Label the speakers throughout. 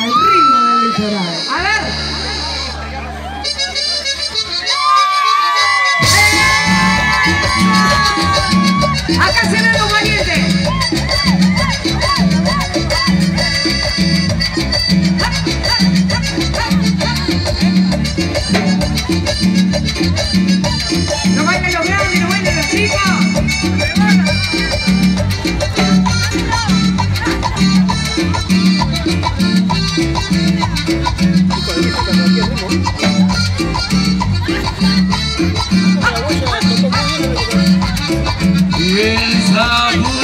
Speaker 1: al ritmo del litoral. A ver. ¡Eh! Acá se ven los valientes. Yes, I
Speaker 2: would.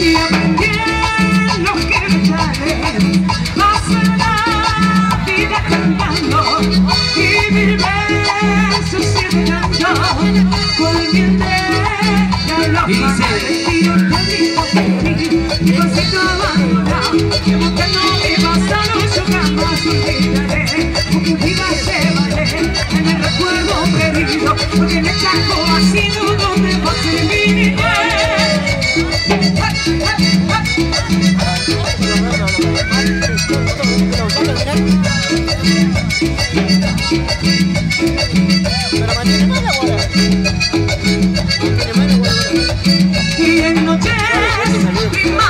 Speaker 2: Dice,